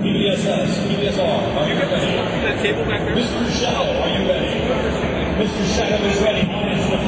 PBSS, PBSR, are you ready? Table back there? Mr. Shadow, are you ready? Mr. Shadow is ready. Audience with